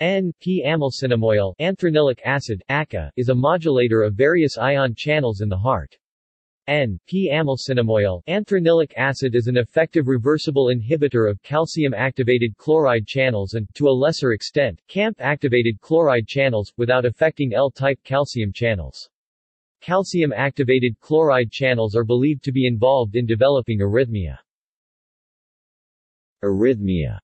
N-P-amylcinnamoyl anthranilic acid ACA, is a modulator of various ion channels in the heart. N-P-amylcinnamoyl anthranilic acid is an effective reversible inhibitor of calcium-activated chloride channels and, to a lesser extent, cAMP-activated chloride channels, without affecting L-type calcium channels. Calcium-activated chloride channels are believed to be involved in developing arrhythmia. Arrhythmia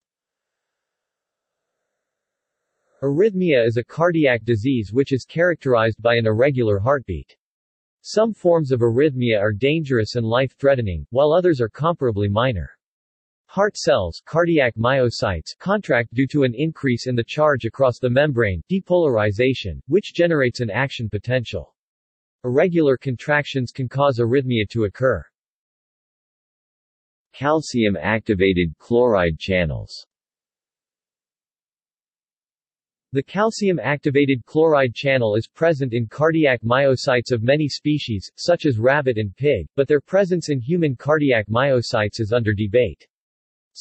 Arrhythmia is a cardiac disease which is characterized by an irregular heartbeat. Some forms of arrhythmia are dangerous and life-threatening, while others are comparably minor. Heart cells cardiac myocytes contract due to an increase in the charge across the membrane depolarization, which generates an action potential. Irregular contractions can cause arrhythmia to occur. Calcium-activated chloride channels the calcium-activated chloride channel is present in cardiac myocytes of many species, such as rabbit and pig, but their presence in human cardiac myocytes is under debate.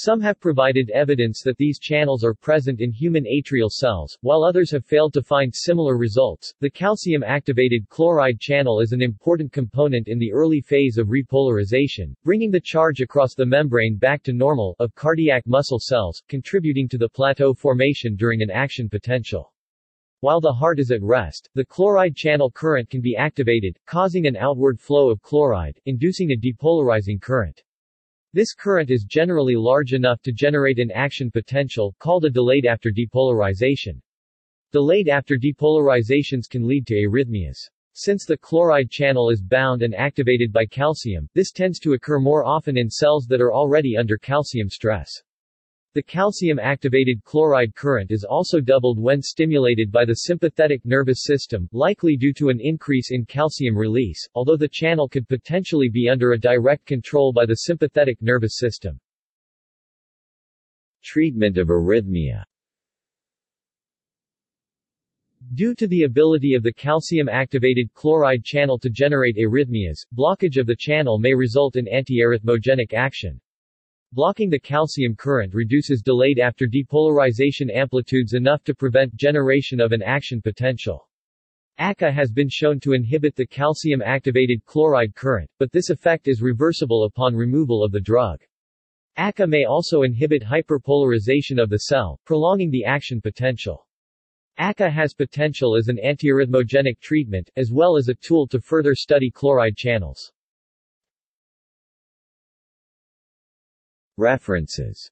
Some have provided evidence that these channels are present in human atrial cells, while others have failed to find similar results. The calcium activated chloride channel is an important component in the early phase of repolarization, bringing the charge across the membrane back to normal of cardiac muscle cells, contributing to the plateau formation during an action potential. While the heart is at rest, the chloride channel current can be activated, causing an outward flow of chloride, inducing a depolarizing current. This current is generally large enough to generate an action potential, called a delayed after depolarization. Delayed after depolarizations can lead to arrhythmias. Since the chloride channel is bound and activated by calcium, this tends to occur more often in cells that are already under calcium stress. The calcium-activated chloride current is also doubled when stimulated by the sympathetic nervous system, likely due to an increase in calcium release, although the channel could potentially be under a direct control by the sympathetic nervous system. Treatment of arrhythmia Due to the ability of the calcium-activated chloride channel to generate arrhythmias, blockage of the channel may result in antiarrhythmogenic action. Blocking the calcium current reduces delayed after depolarization amplitudes enough to prevent generation of an action potential. ACA has been shown to inhibit the calcium-activated chloride current, but this effect is reversible upon removal of the drug. ACA may also inhibit hyperpolarization of the cell, prolonging the action potential. ACA has potential as an antiarrhythmogenic treatment, as well as a tool to further study chloride channels. References